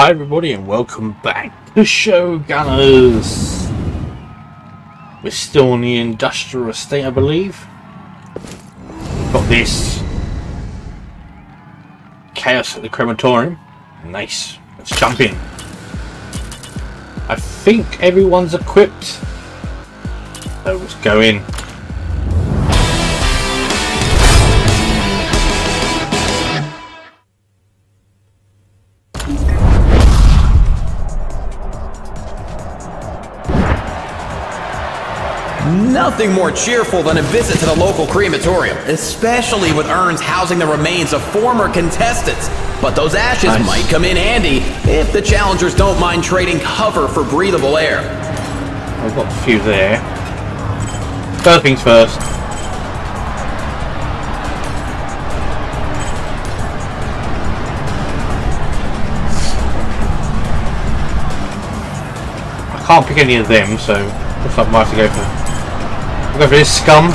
Hi everybody and welcome back to Showgunners. We're still in the industrial estate I believe. Got this chaos at the crematorium. Nice. Let's jump in. I think everyone's equipped. Let's go in. Nothing more cheerful than a visit to the local crematorium, especially with urns housing the remains of former contestants. But those ashes Nice. might come in handy if the challengers don't mind trading cover for breathable air. I've got a few there. First things first. I can't pick any of them, so looks like I might have to go for. I'll this scum.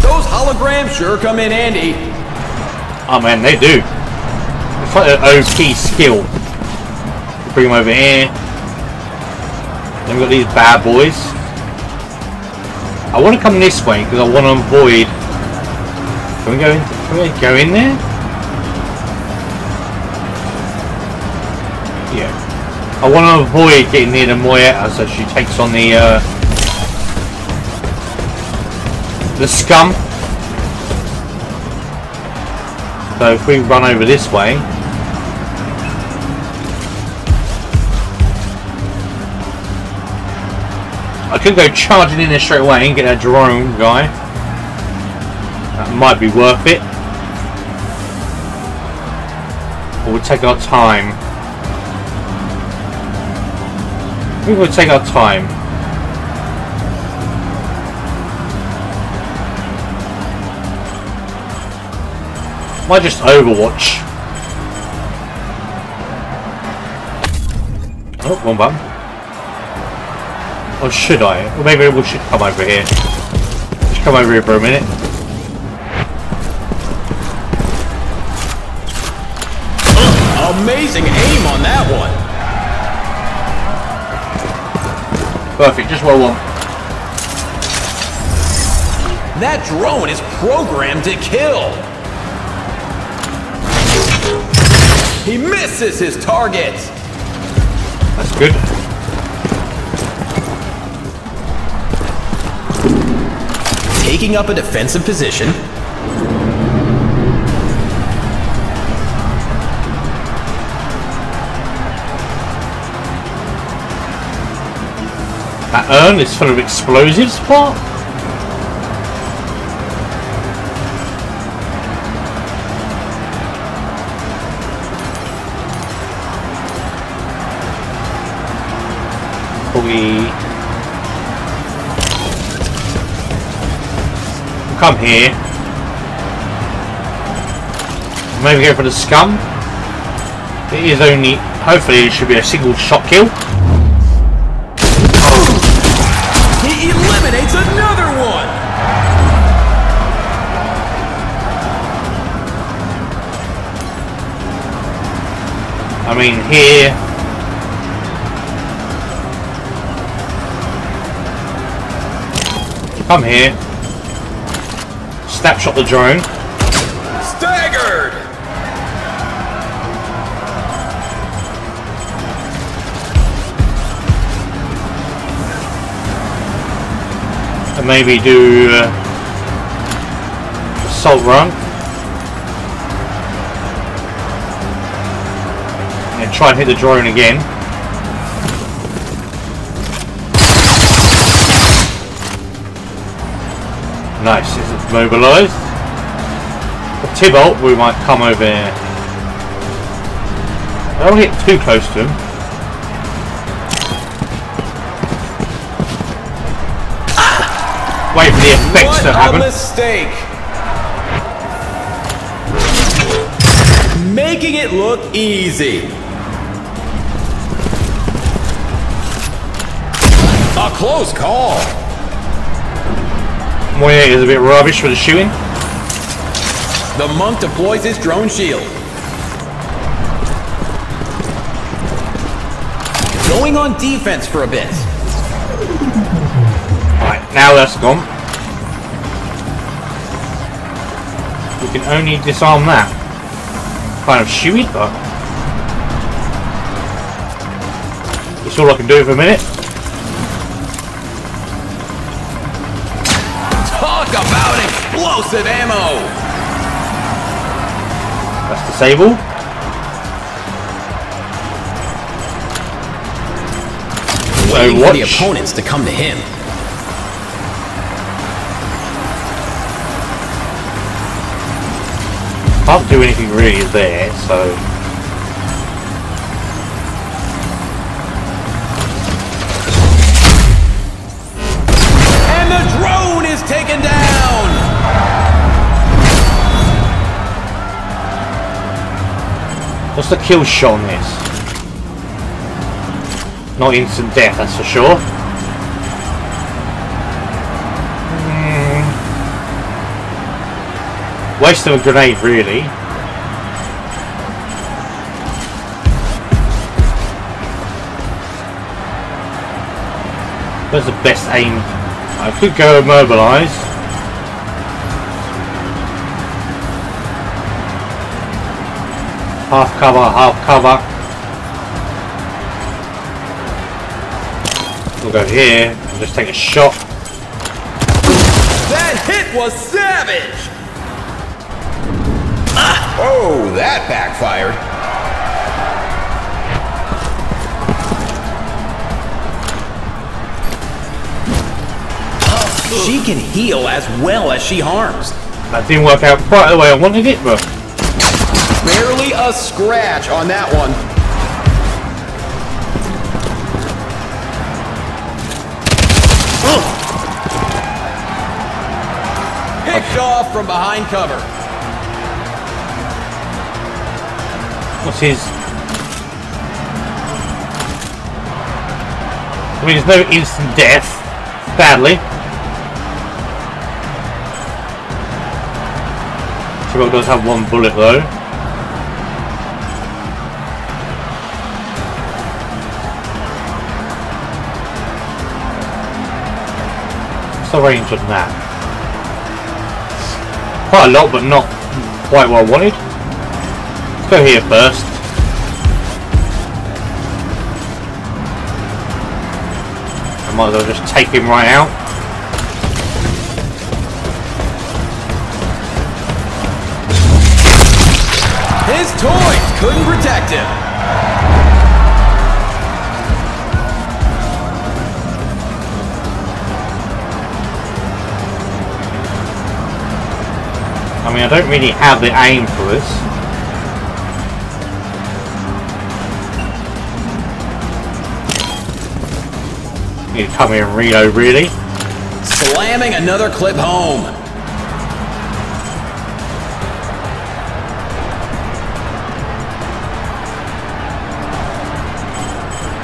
Those holograms sure come in handy. Oh man, they do. It's like an OP skill. Bring them over here. Then we've got these bad boys. I want to come this way because I want to avoid. Can we go in? Can we go in there? I want to avoid getting near the Moyetta so she takes on the uh, the scum. So if we run over this way, I could go charging in there straight away and get a drone guy. That might be worth it. Or we'll take our time. Think we'll take our time. Might just Overwatch. Oh, one button. Or should I? Well, maybe we should come over here. Just come over here for a minute. Amazing aim on that one. Perfect, just I want. That drone is programmed to kill. He misses his target. That's good. Taking up a defensive position. That urn is full of explosives, what? Come here. Maybe go for the scum. It is only, hopefully, it should be a single shot kill. Mean, here. Come here. Snapshot the drone. Staggered. And maybe do uh, assault run. Try and hit the drone again. Nice, is it mobilised? For Tybalt, we might come over here. I don't get too close to him. Wait for the effects What to a mistake. Making it look easy. A close call. Moya is a bit rubbish for the shooting. the monk deploys his drone shield. Going on defense for a bit. Right, now that's gone. We can only disarm that. Kind of shoot but... It's all I can do for a minute. Explosive ammo! That's disabled. Waiting So for the opponents to come to him. Can't do anything really there, so... What's the kill shot on this? Not instant death, that's for sure. Hmm. Waste of a grenade, really. Where's the best aim? I could go immobilize. Half cover, half cover. We'll go here and just take a shot. That hit was savage! Ah. Oh, that backfired. She can heal as well as she harms. That didn't work out quite the way I wanted it, but Barely a scratch on that one. Picked off from behind cover. what's his? I mean, there's no instant death, sadly. Chibok does have one bullet though. The range on that? Quite a lot, but not quite what I wanted. Let's go here first. I might as well just take him right out. His toys couldn't protect him. I mean, I don't really have the aim for this. Need to come here and reload, really. Slamming another clip home.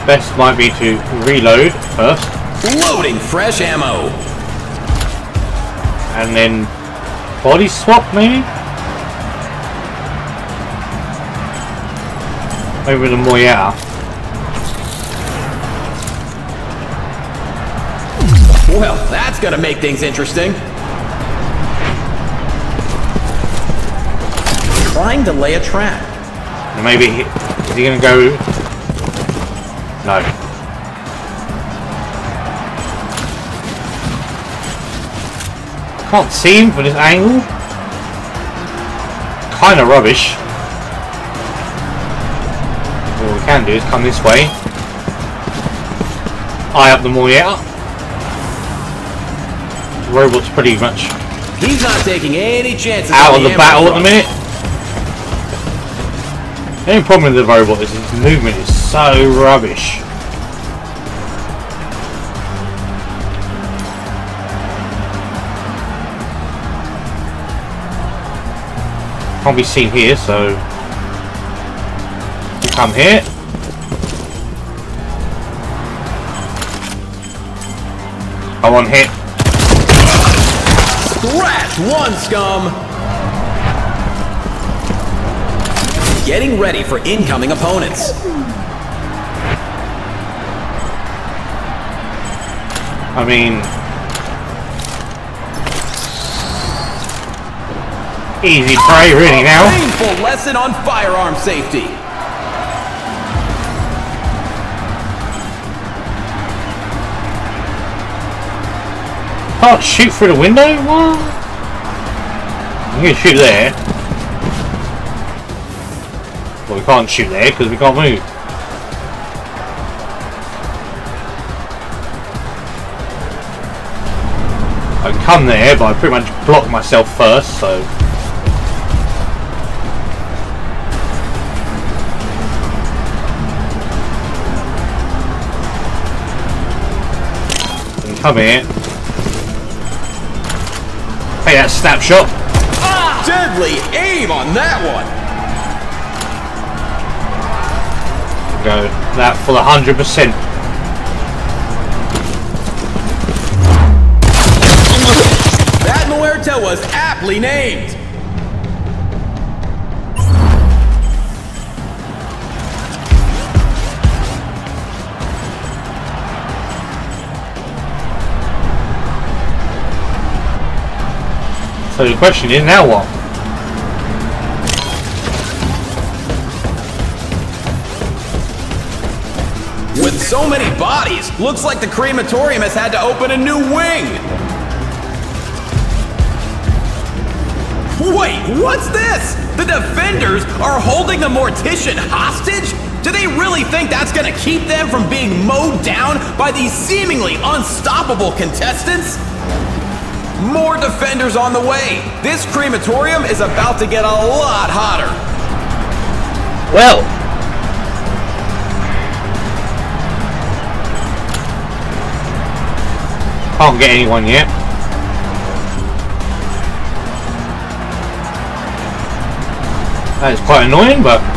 Best might be to reload first, Loading fresh ammo. and then body swap, maybe? Maybe with a Moyata. Well, that's gonna make things interesting. Trying to lay a trap. Maybe he, is he gonna go? Can't see him from this angle. Kind of rubbish. All we can do is come this way. Eye up the Moyetta. Robot's pretty much He's not taking any chances out of the ammo battle at the minute. The only problem with the robot is his movement is so rubbish. Can't be seen here, so you come here. I want hit. Scratch one scum. getting ready for incoming opponents. I mean... Easy prey really now. Painful lesson on firearm safety. Can't shoot through the window? What? You can shoot there. Well, we can't shoot there because we can't move. I can come there, but I pretty much blocked myself first, so... come here. Hey, that snapshot. Deadly aim on that one. Go that for the hundred percent. That Muerta was aptly named. So the question is now what? With so many bodies, looks like the crematorium has had to open a new wing. Wait, what's this? The defenders are holding the mortician hostage? Do they really think that's gonna keep them from being mowed down by these seemingly unstoppable contestants? More defenders on the way. This crematorium is about to get a lot hotter. Well, can't get anyone yet. That is quite annoying, but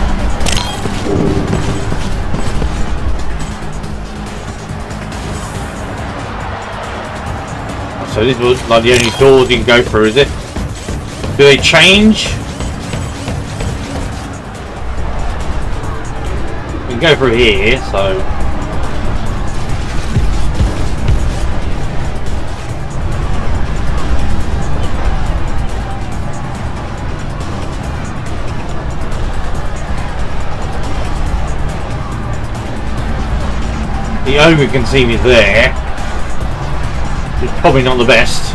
So this was like the only doors you can go through, is it? Do they change? We can go through here, so... The ogre can see me there. It's probably not the best.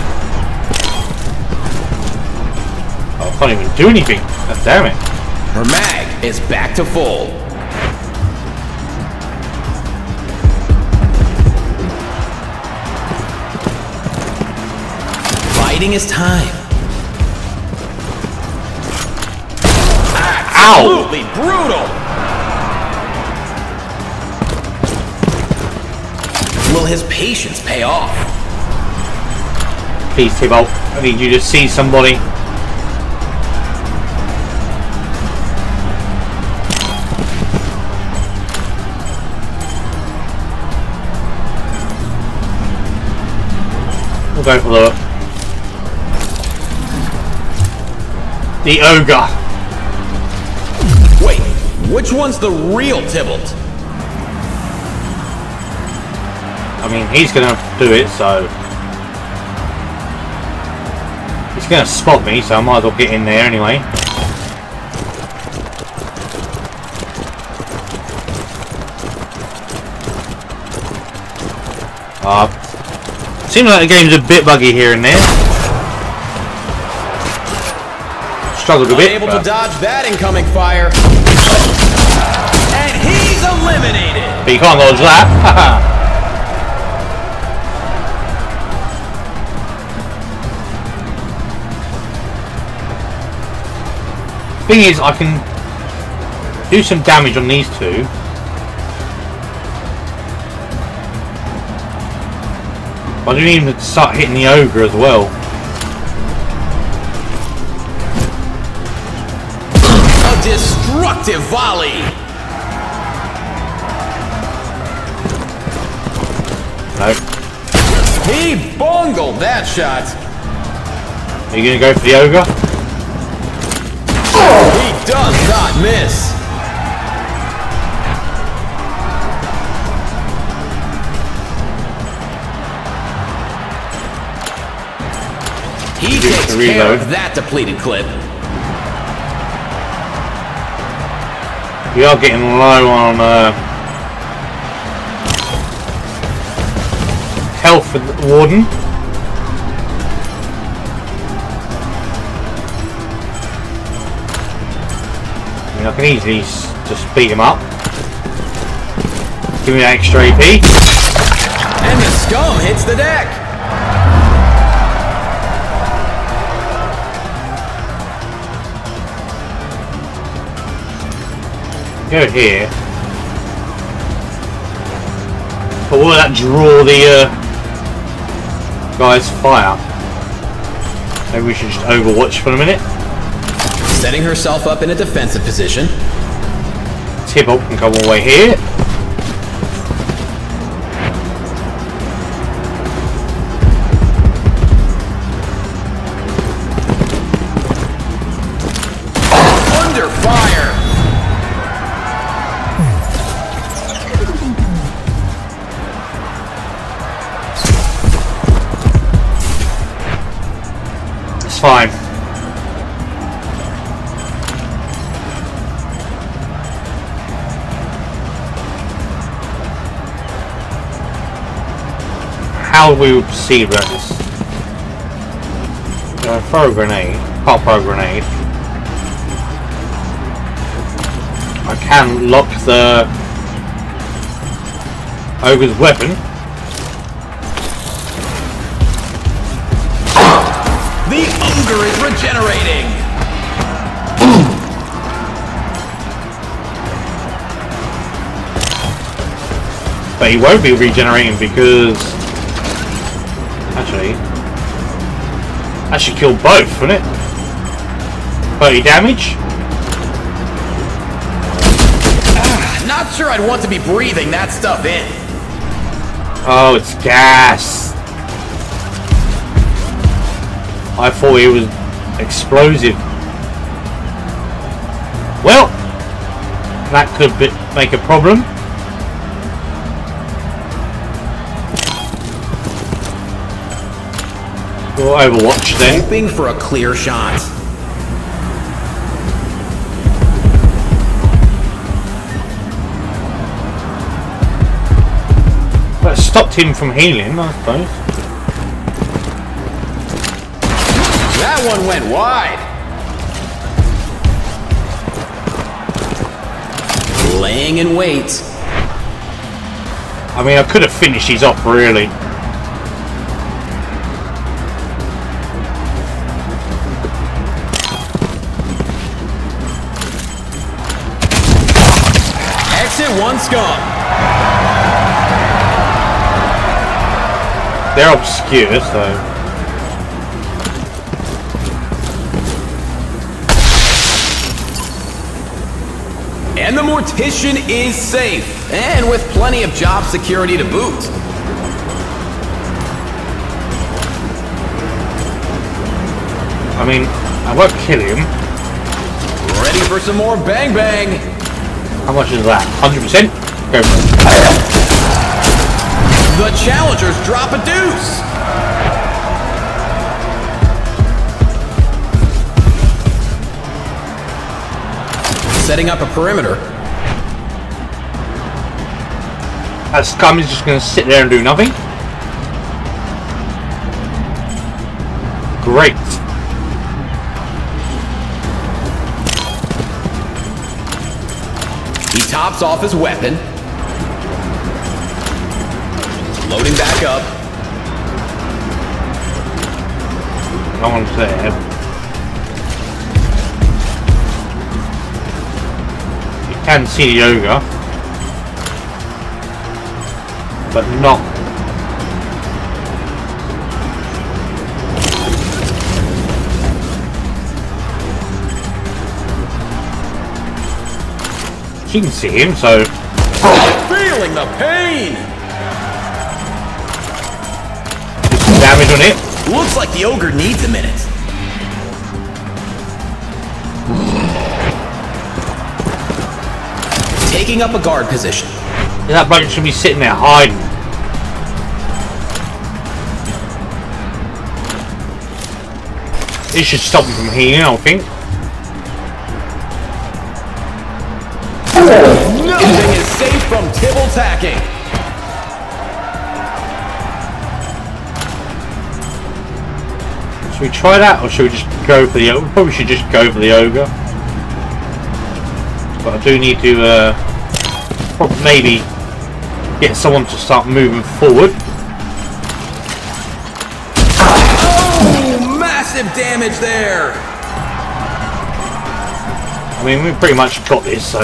Oh, I can't even do anything. God damn it. Her mag is back to full. Fighting is time. Absolutely brutal. Will his patience pay off? Please, Tybalt. I need you to see somebody. We'll go for the... The ogre. Wait, which one's the real Tybalt? I mean, he's gonna do it, so... gonna spot me, so I might as well get in there anyway. Uh, seems like the game's a bit buggy here and there. Struggled a bit. But- to dodge that incoming fire. And he's eliminated. But you can't dodge that. Thing is, I can do some damage on these two. But I didn't even start hitting the ogre as well. A destructive volley. No. He bungled that shot. Are you gonna go for the ogre? Does not miss. He takes care reload. of that depleted clip. We are getting low on uh, health for Warden. Can easily just beat him up. Give me that extra AP. And the scum hits the deck. Go here. But will that draw the uh, guy's fire? Maybe we should just overwatch for a minute. Setting herself up in a defensive position. Tybalt can come all the way here. How we would proceed with this? Uh, throw a grenade. Can't throw a grenade. I can lock the ogre's weapon. The ogre is regenerating. But he won't be regenerating because... Actually... That should kill both, wouldn't it? 30 damage? Ah, not sure I'd want to be breathing that stuff in. Oh, it's gas. I thought it was explosive. Well, that could be, make a problem. Overwatch then. Hoping for a clear shot. That stopped him from healing, I suppose. That one went wide. Laying in wait. I mean, I could have finished these off, really. Exit one scum. They're obscure, so... And the mortician is safe. And with plenty of job security to boot. I mean, I won't kill him. Ready for some more bang bang. How much is that? 100%? Go for it. The challengers drop a deuce. Setting up a perimeter. That scum is just going to sit there and do nothing. Great. Off his weapon. Loading back up. No one's there. You can see the ogre. But not... She can see him, so... Feeling the pain. some damage on it. Looks like the ogre needs a minute. taking up a guard position. That bloke should be sitting there hiding. This should stop him from healing, I think. From Tibble tacking. Should we try that, or should we just go for the? We probably should just go for the ogre. But I do need to, uh, maybe get someone to start moving forward. Oh, massive damage there. I mean, we pretty much got this, so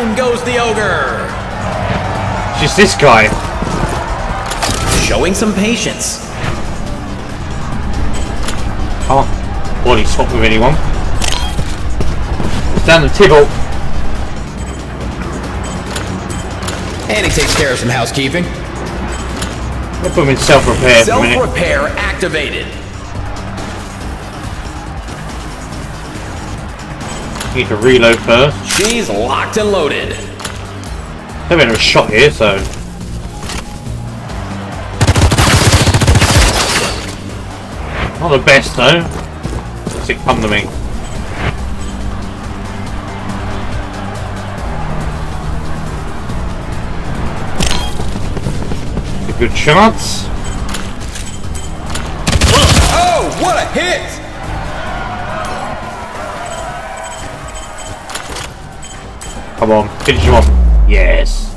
down goes the ogre. just this guy. Showing some patience. Can't body swap with anyone. It's down the Tibble. And he takes care of some housekeeping. I'll put him in self-repair for a minute. Self-repair activated. Need to reload first. She's locked and loaded. They've been a shot here, so. Not the best though. Does it come to me? A good chance. Oh, what a hit! Come on, finish him off. Yes.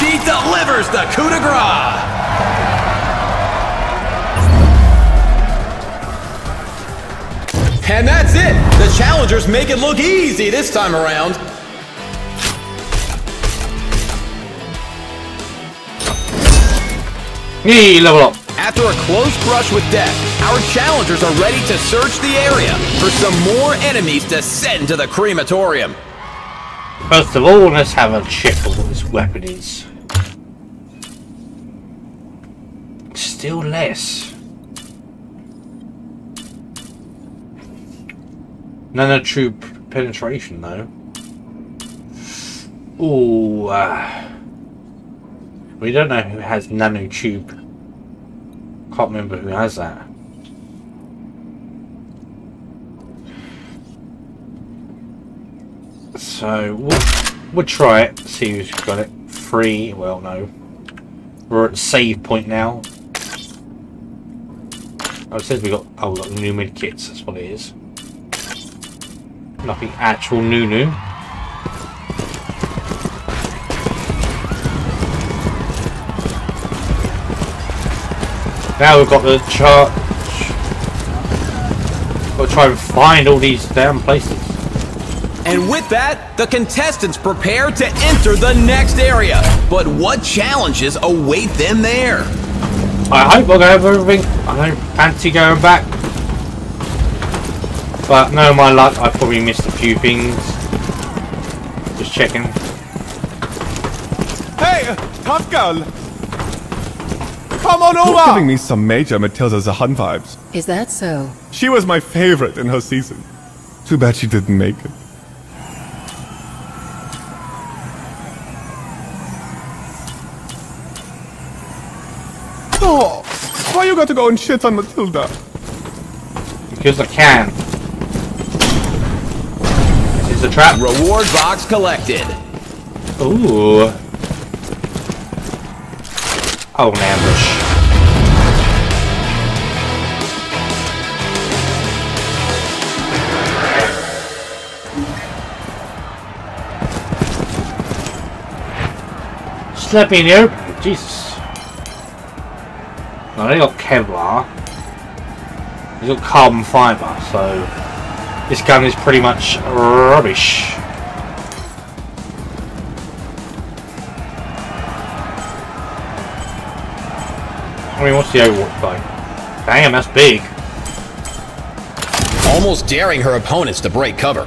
She delivers the coup de grace. And that's it. The challengers make it look easy this time around. Yee, level up. After a close brush with death, our challengers are ready to search the area for some more enemies to send to the crematorium. First of all, let's have a check of what this weapon is. Still less. Nanotube penetration, though. Ooh, uh, we don't know who has nanotube. Can't remember who has that. So we'll, we'll try it. See who's got it. Free. Well, no. We're at save point now. Oh, it says we got. Oh, we got new med kits. That's what it is. Nothing actual new new. Now we've got the chart. Got to try and find all these damn places. And with that, the contestants prepare to enter the next area. But what challenges await them there? I hope I have everything. I don't fancy going back. But no, my luck, I probably missed a few things. Just checking. Hey, tough girl! Come on You're over! giving me some major Matilda Zahan vibes. Is that so? She was my favorite in her season. Too bad she didn't make it. Oh, why you got to go and shit on Matilda? Because I can. This is a trap. Reward box collected. Ooh. Oh, an ambush. Me in open. Jesus. Well, they got Kevlar. He's got carbon fibre, so this gun is pretty much rubbish. I mean, what's the Overwatch like? Damn, that's big. Almost daring her opponents to break cover.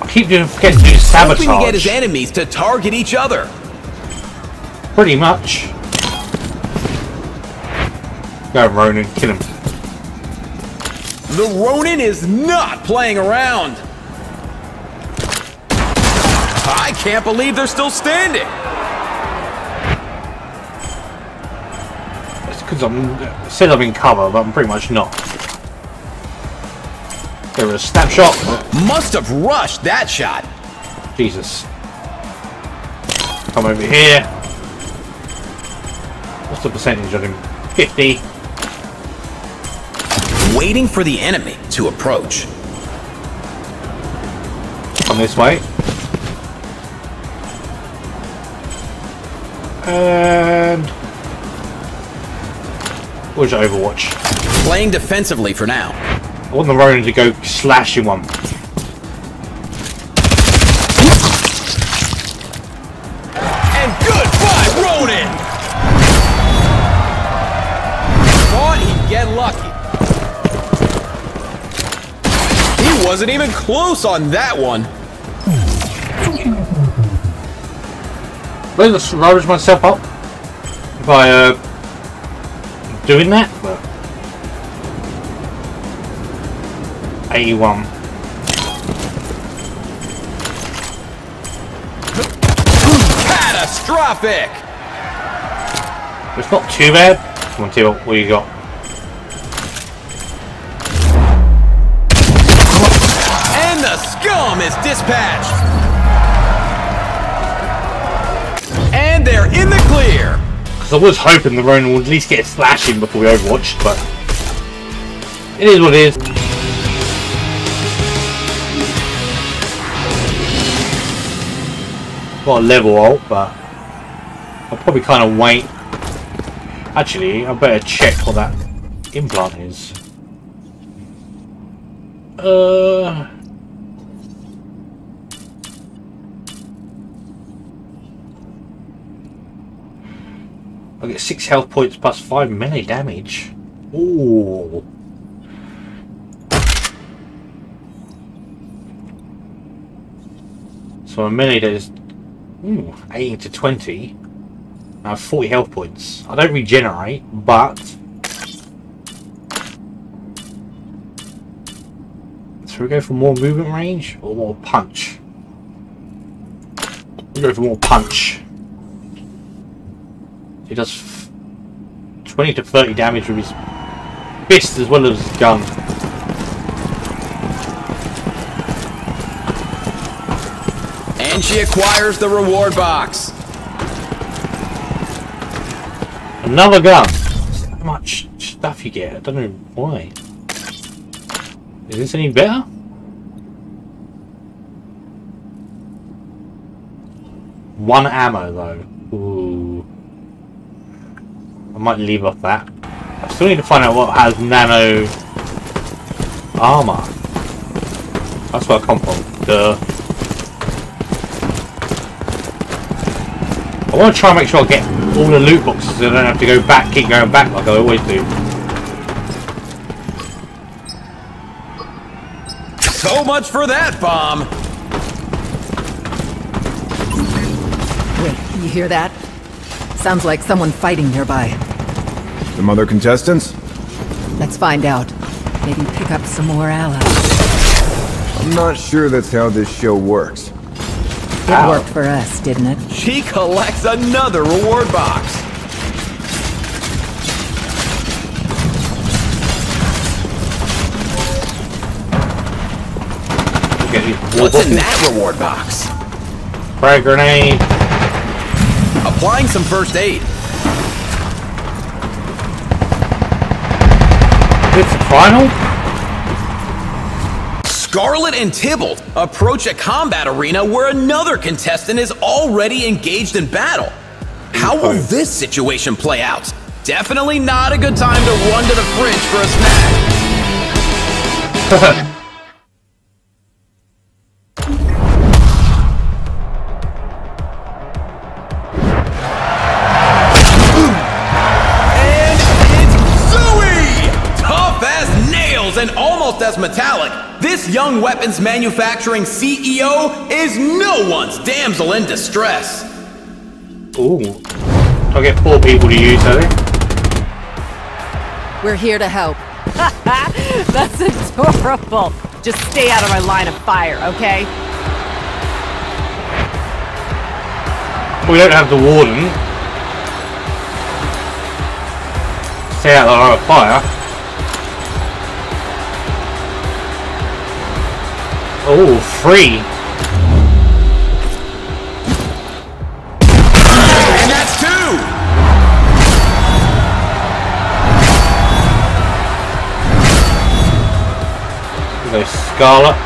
I keep doing forgetting to do Hoping to get his enemies to target each other. Pretty much. Go, Ronin, kill him. The Ronin is not playing around. I can't believe they're still standing. It's because I'm said I'm in cover, but I'm pretty much not. There was a snapshot. Must have rushed that shot. Jesus. Come over here. What's the percentage on him? 50. Waiting for the enemy to approach. Come this way. And... Where's Overwatch? Playing defensively for now. I want the Ronin to go slashing one. And goodbye, Ronin! Thought he'd get lucky. He wasn't even close on that one. Well, just leverage myself up by uh, doing that, but 81. Catastrophic! It's not too bad. Come on, Teal, what you got? And the scum is dispatched! Clear! Because I was hoping the Ronin would at least get a slashing before we overwatched, but it is what it is. Got a level ult, but I'll probably kind of wait. Actually, I better check what that implant is. Uh. I get six health points plus five melee damage. Ooh. So a melee does ooh, 18 to 20. I have 40 health points. I don't regenerate, but So we go for more movement range or more punch? We go for more punch. He does f 20 to 30 damage with his fist as well as his gun. And she acquires the reward box. Another gun! So much stuff you get, I don't know why. Is this any better? One ammo though. Ooh. I might leave off that. I still need to find out what has nano armor. That's where I come from. Duh. I want to try and make sure I get all the loot boxes so I don't have to go back, keep going back like I always do. So much for that bomb. Wait, you hear that? Sounds like someone fighting nearby. Some other contestants? Let's find out. Maybe pick up some more allies. I'm not sure that's how this show works. It Ow. worked for us, didn't it? She collects another reward box. What's in that reward box? boxes. Frag grenade. Applying some first aid. It's the final. Scarlet and Tybalt approach a combat arena where another contestant is already engaged in battle. How will this situation play out? Definitely not a good time to run to the fridge for a snack. young weapons manufacturing CEO is no one's damsel in distress. Ooh. I get four people to use, I think. We're here to help. That's adorable. Just stay out of my line of fire, okay? We don't have the warden. Stay out of the line of fire. Oh, free. And that's two! Go Scarlet.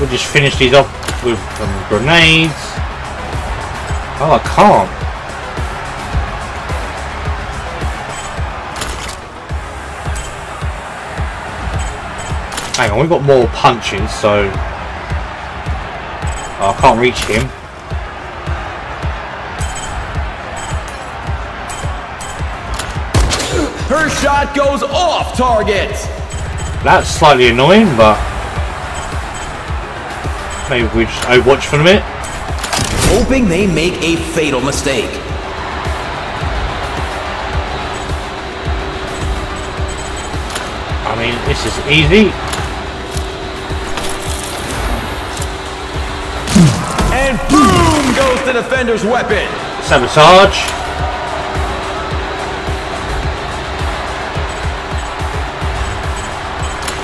We'll just finish these off with some grenades. Oh, I can't. Hang on, we've got more punches, so... Oh, I can't reach him. Her shot goes off target! That's slightly annoying, but... Maybe we just overwatch for a minute. Hoping they make a fatal mistake. I mean, this is easy. The defender's weapon! Sabotage.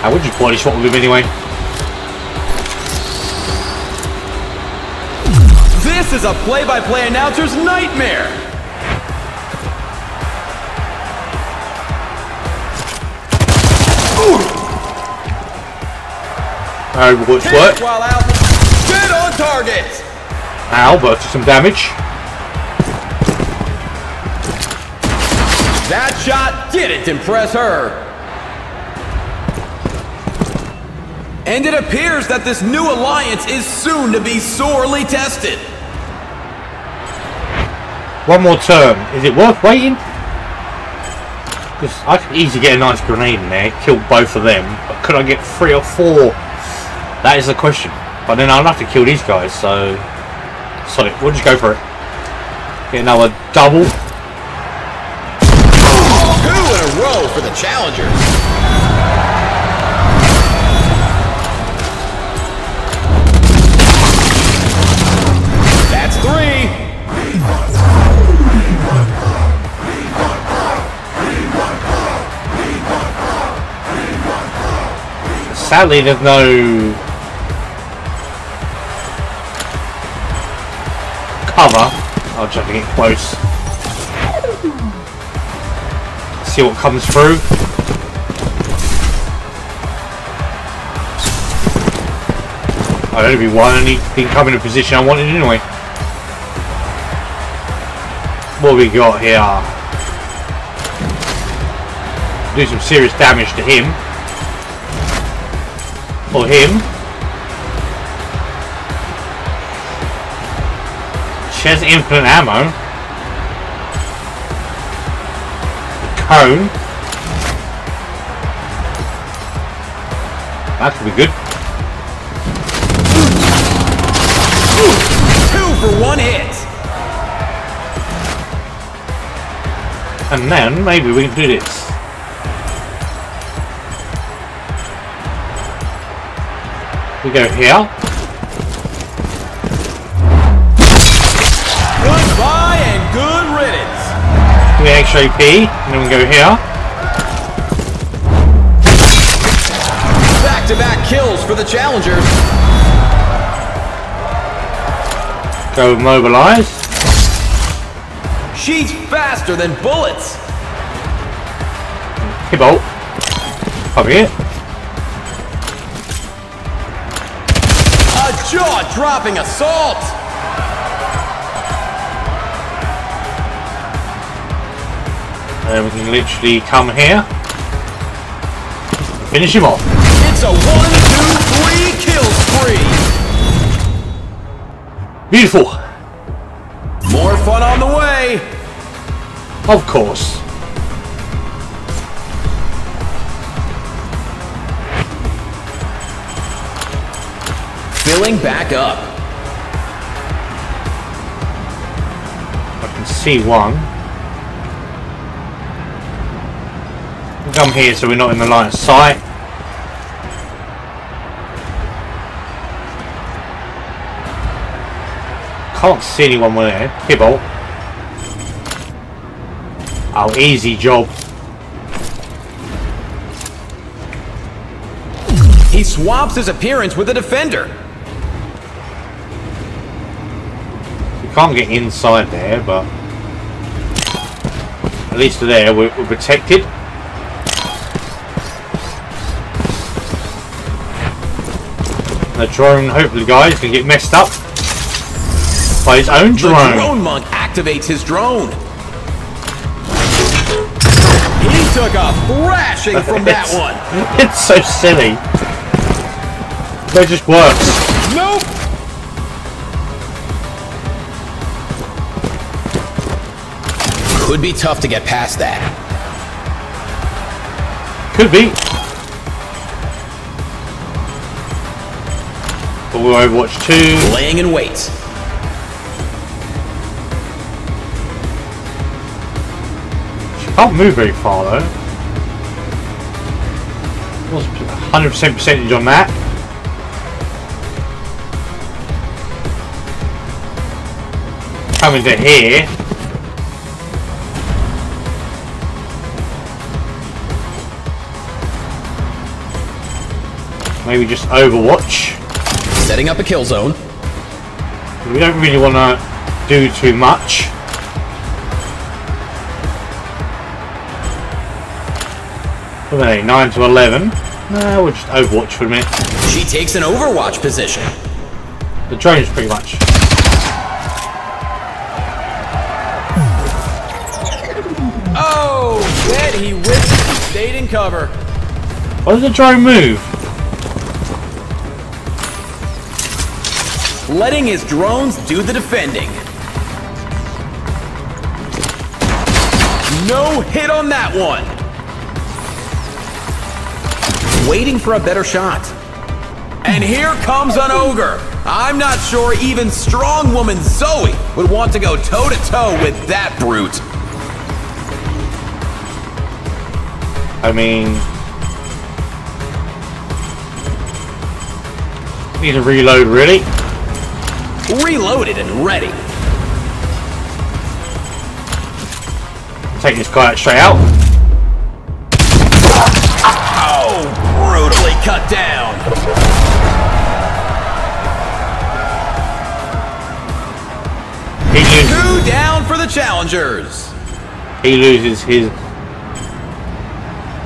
I would just body swap with him anyway. This is a play-by-play announcer's nightmare! Hit work. while out. On target! Ow, but some damage. That shot didn't impress her. And it appears that this new alliance is soon to be sorely tested. One more turn. Is it worth waiting? Because I could easily get a nice grenade in there, kill both of them. But could I get three or four? That is the question. But then I'll have to kill these guys, so... Sorry, we'll just go for it. Get another double. Two in a row for the challenger. That's three. Sadly, there's no... Cover. I'll have to get close. See what comes through. I'd only be one and he didn't come in a position I wanted anyway. What we got here? Do some serious damage to him. Or him. She has infinite ammo. Cone. That could be good. Two for one hit. And then maybe we can do this. We go here. We AP, and then we go here. Back-to-back kills for the challengers. Go mobilize. She's faster than bullets. Hit bolt. Over here. A jaw-dropping assault. And we can literally come here. Finish him off. It's a one, two, three kill spree. Beautiful. More fun on the way. Of course. Filling back up. I can see one. Come here so we're not in the line of sight. Can't see anyone there. Kibble. Oh, easy job. He swaps his appearance with a defender. We can't get inside there, but at least there we're, we're protected. The drone, hopefully, guys, can get messed up by his own drone. The drone. monk activates his drone. He took a thrashing from that one. It's so silly. But it just works. Nope. Could be tough to get past that. Could be. Overwatch 2. Laying in wait. She can't move very far though. What's 100% percentage on that? Coming to here. Maybe just Overwatch. Setting up a kill zone. We don't really want to do too much. They? 9 to 11? No, we'll just Overwatch for a minute. She takes an overwatch position. The drone's pretty much. Oh, bet he he stayed in cover. Why does the drone move? Letting his drones do the defending. No hit on that one. Waiting for a better shot. And here comes an ogre. I'm not sure even strong woman Zoe would want to go toe to toe with that brute. I mean... Need to reload, really? Reloaded and ready. Take this guy out straight out. Oh, brutally cut down. He loses, Two down for the challengers. he loses his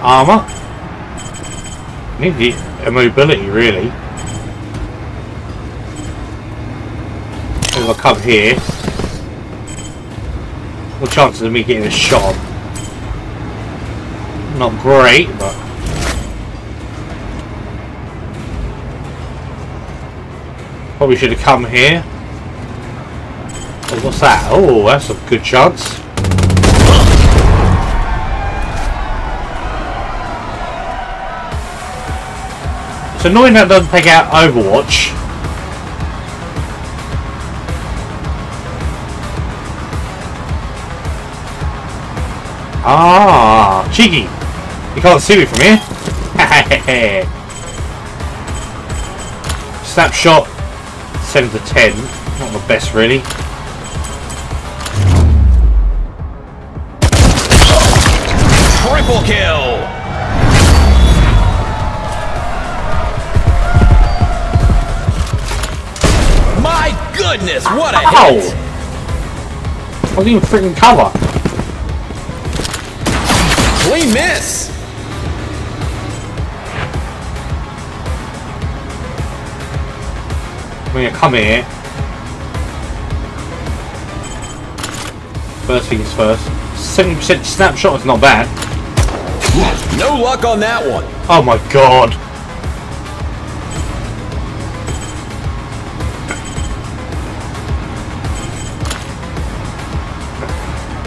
armor. Need the mobility, really. If I come here, what chances of me getting a shot? Not great, but probably should have come here. Oh, what's that? Oh, that's a good chance. It's annoying that doesn't take out Overwatch. Cheeky. You can't see me from here. Snapshot 7 to 10. Not the best, really. Triple kill. My goodness, what a Ow! hit! I wasn't even freaking cover. Miss. I'm gonna come here. First things first. 70% snapshot is not bad. No luck on that one. Oh my god.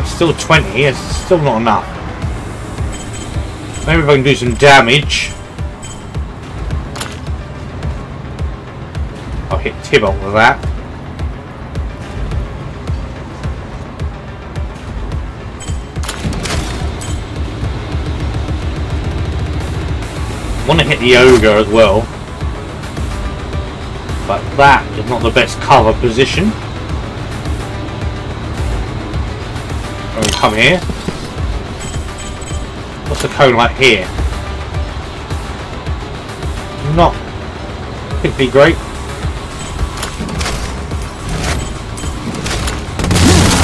Still 20, it's still not enough. Maybe if I can do some damage. I'll hit Tybalt with that. want to hit the ogre as well. But that is not the best cover position. Come here. What's the cone like here? Not particularly great.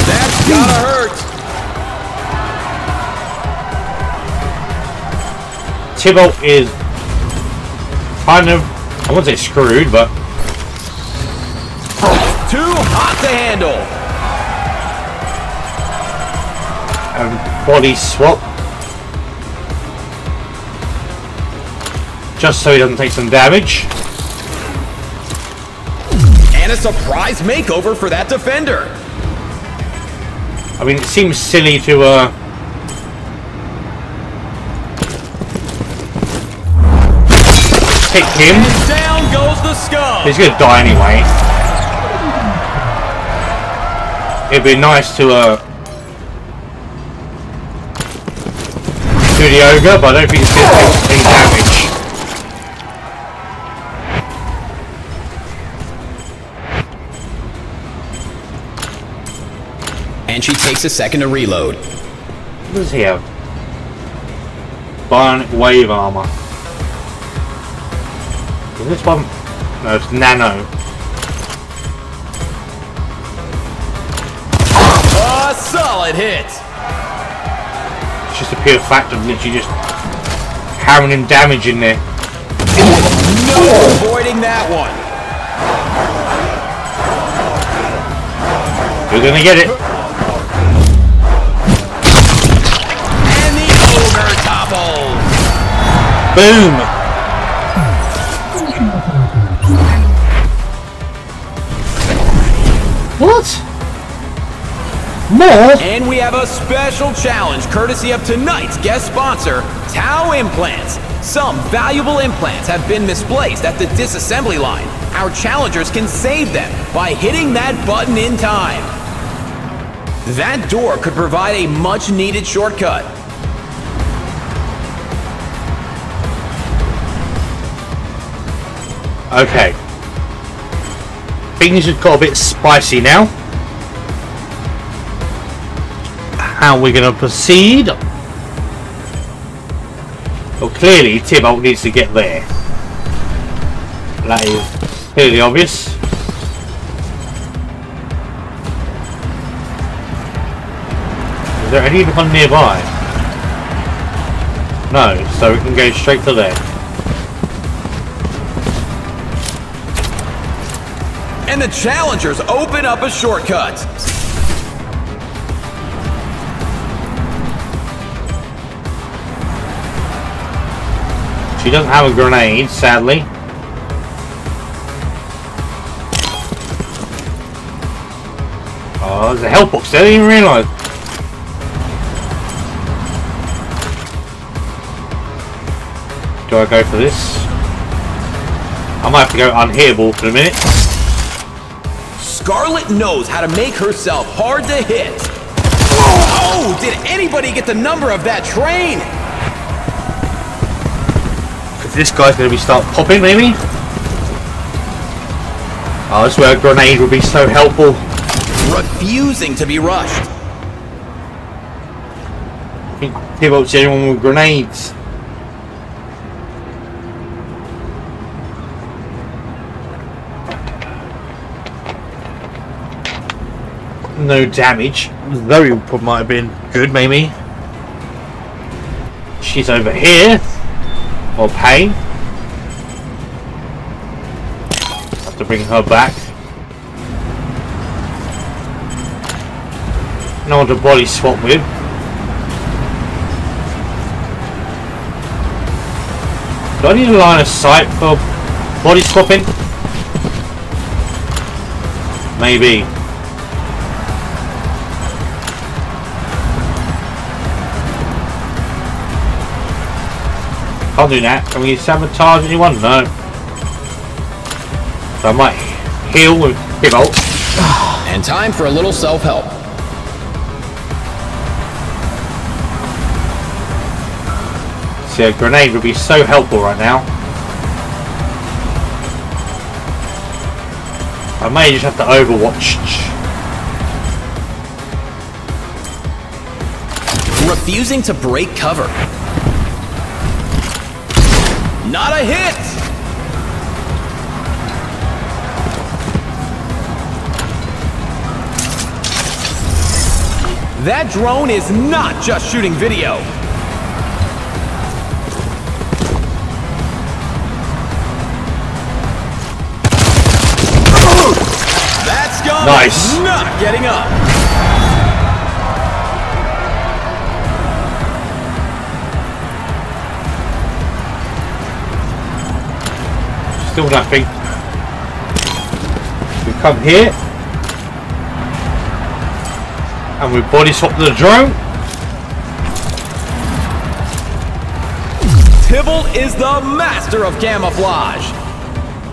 That's gotta hurt. Tybalt is kind of, I wouldn't say screwed, but Too hot to handle. um, body swap. Just so he doesn't take some damage. And a surprise makeover for that defender. I mean, it seems silly to, uh... Pick him. And down goes the scum. He's gonna die anyway. It'd be nice to, uh... Do the ogre, but I don't think it's gonna takes a second to reload. What does he have? Bionic wave armor. Is this one? No, it's nano. A solid hit. It's just a pure fact of literally just hammering damage in there. No avoiding that one. You're gonna get it. Boom! What? More? And we have a special challenge courtesy of tonight's guest sponsor, Tau Implants. Some valuable implants have been misplaced at the disassembly line. Our challengers can save them by hitting that button in time. That door could provide a much needed shortcut. Okay. Things have got a bit spicy now. How are we going to proceed? Well, clearly, Tybalt needs to get there. That is clearly obvious. Is there anyone nearby? No, so we can go straight to there. And the challengers open up a shortcut. She doesn't have a grenade, sadly. Oh, there's a health box I didn't even realise. Do I go for this? I might have to go unhearable for a minute. Scarlet knows how to make herself hard to hit. Oh, did anybody get the number of that train? This guy's going to be start popping, maybe? Oh, that's where a grenade would be so helpful. Refusing to be rushed. I think Tybalt's the with grenades. No damage. Very might have been good, maybe. She's over here. Or pain. Have to bring her back. No one to body swap with. Do I need a line of sight for body swapping? Maybe. Can't do that. Can we sabotage anyone? No. So I might heal with Pivot. And time for a little self-help. See, a grenade would be so helpful right now. I may just have to overwatch. Refusing to break cover. Not a hit! That drone is not just shooting video. That scum Nice. not getting up. Still nothing. We come here. And we body swap the drone. Tibble is the master of camouflage.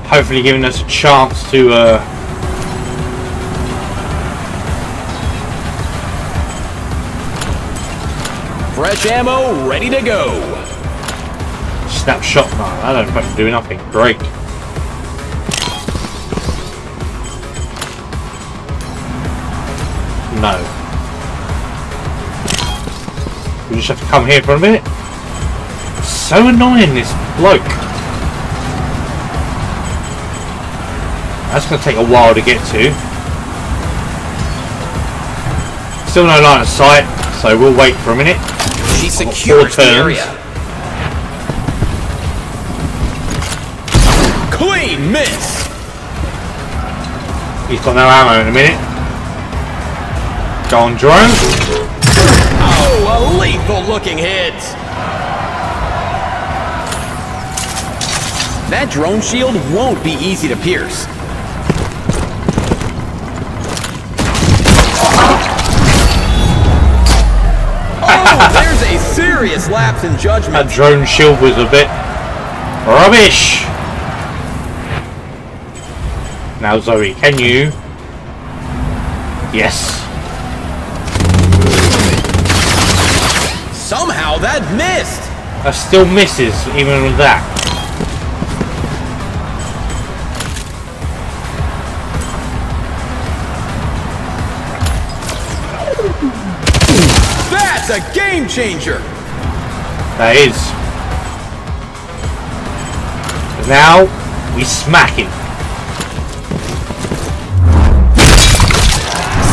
Hopefully giving us a chance to uh, Fresh ammo ready to go. snapshot. No, I don't fucking do nothing. Great. Just have to come here for a minute. So annoying, this bloke. That's going to take a while to get to. Still no line of sight, so we'll wait for a minute. She Four secures the area. Clean miss. He's got no ammo in a minute. Go on, drone. A lethal looking hit. That drone shield won't be easy to pierce. Oh, there's a serious lapse in judgment. That drone shield was a bit rubbish. Now, Zoe, can you? Yes. Missed. That still misses, even with that. That's a game changer. That is. Now, we smack him.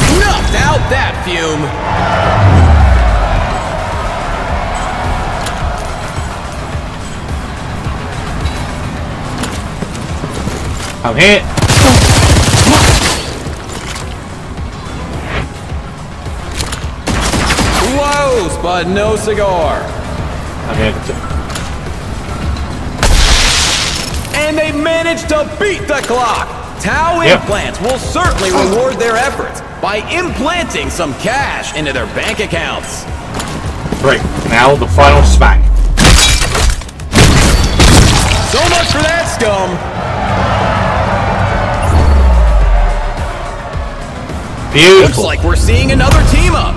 Snuffed out that fume. I'm here. Close, but no cigar. I'm here. And they managed to beat the clock. Tau Yep. Implants will certainly reward their efforts by implanting some cash into their bank accounts. Great. Now, the final smack. So much for that scum. Looks like we're seeing another team up.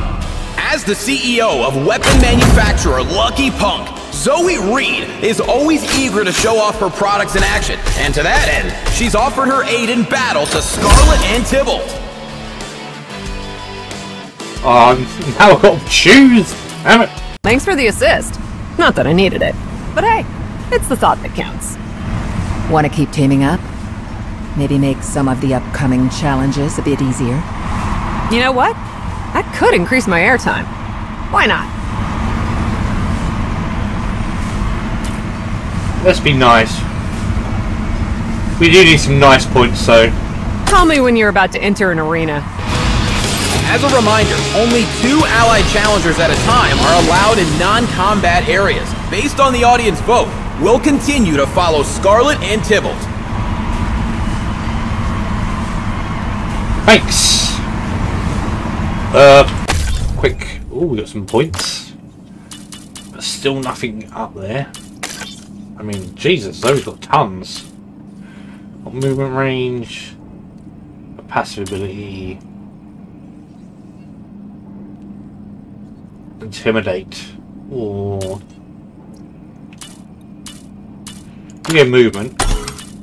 As the CEO of weapon manufacturer Lucky Punk, Zoe Reed is always eager to show off her products in action. And to that end, she's offered her aid in battle to Scarlet and Tybalt. Oh, now I've got to choose. Damn it. Thanks for the assist. Not that I needed it. But hey, it's the thought that counts. Want to keep teaming up? Maybe make some of the upcoming challenges a bit easier? You know what? That could increase my airtime. Why not? Let's be nice. We do need some nice points, so Tell me when you're about to enter an arena. As a reminder, only two allied challengers at a time are allowed in non-combat areas. Based on the audience vote, we'll continue to follow Scarlet and Tybalt. thanks. Uh, quick. Oh, we got some points. But still nothing up there. I mean, Jesus, those got tons. Got movement range, a passive ability, intimidate. Or We get movement,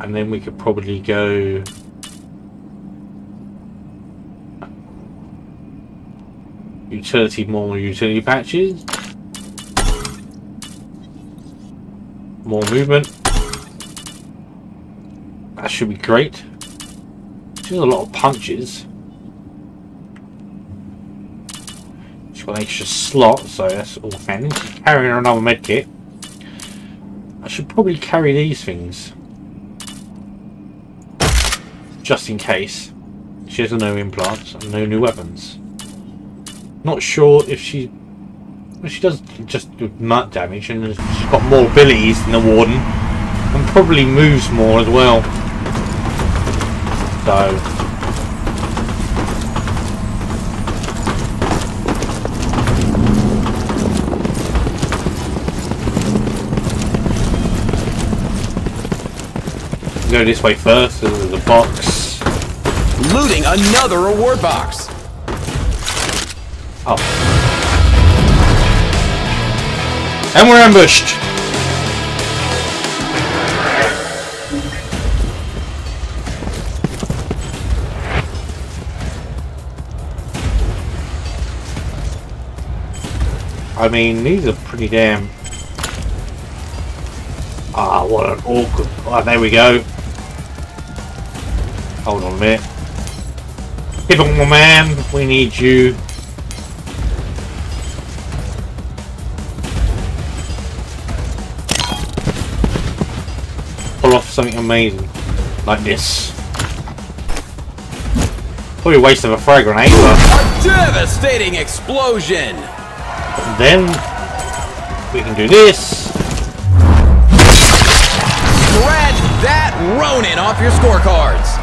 and then we could probably go. Utility, more utility patches. More movement. That should be great. She's a lot of punches. She's got an extra slot, so that's all fine. She's carrying another medkit. I should probably carry these things. Just in case. She has no implants and no new weapons. Not sure if she... Well, she does just do mutt damage and she's got more abilities than the Warden. And probably moves more as well. So... Go this way first, there's a box. Looting another reward box. Oh. And we're ambushed! I mean, these are pretty damn... Ah, what an awkward... Oh, there we go. Hold on a minute. Hit on man, we need you. Something amazing. Like this. Probably a waste of a frag grenade, but A devastating explosion. then we can do this. Scratch that Ronin off your scorecards.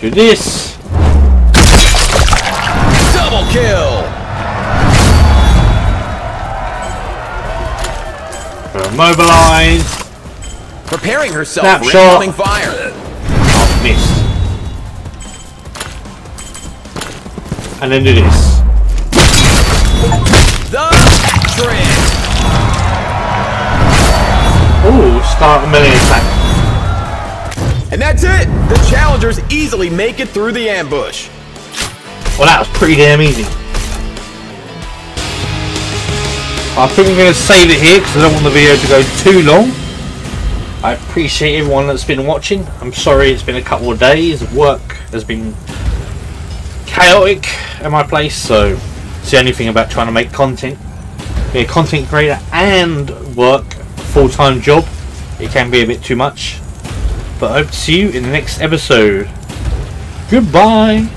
Do this. Double kill. Mobilize. Preparing herself for Snapshot. incoming fire. Oh, miss. And then do this. The trick. Ooh, start a melee attack. And that's it. The challengers easily make it through the ambush. Well, that was pretty damn easy. I think I'm going to save it here because I don't want the video to go too long. I appreciate everyone that's been watching. I'm sorry it's been a couple of days. Work has been chaotic at my place, so it's the only thing about trying to make content. Be a content creator and work full-time job. It can be a bit too much. But I hope to see you in the next episode. Goodbye.